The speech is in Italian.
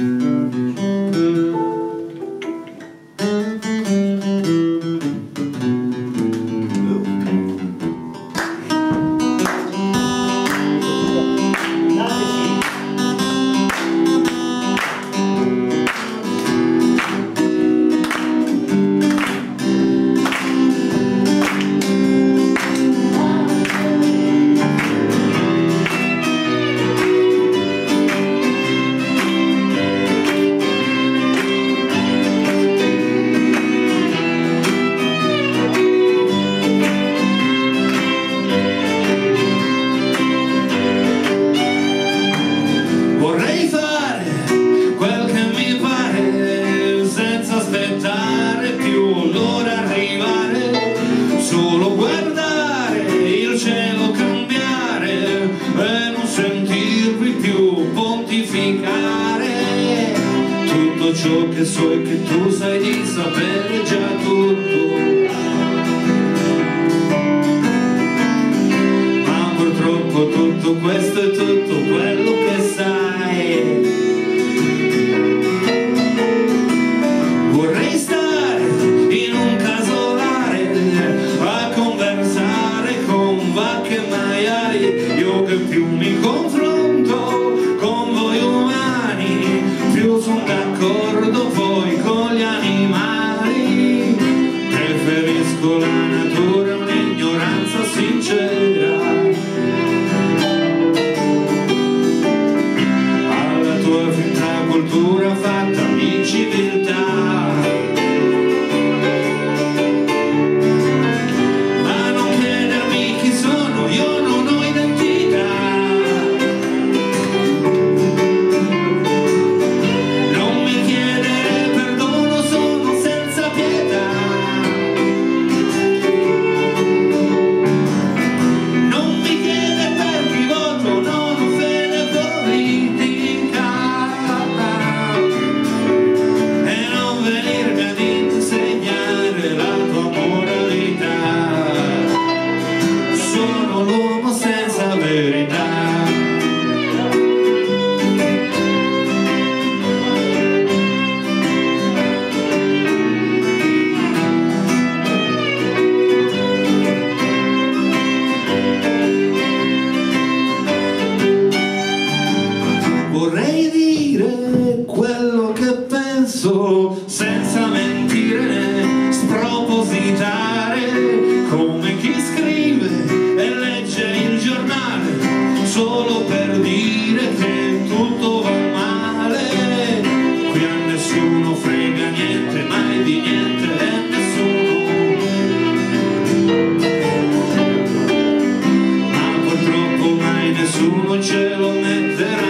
Mm-hmm. ciò che so e che tu sai di sapere già tutto. Ma purtroppo tutto questo è tutto quello che su un accordo voi nessuno ce lo metterà.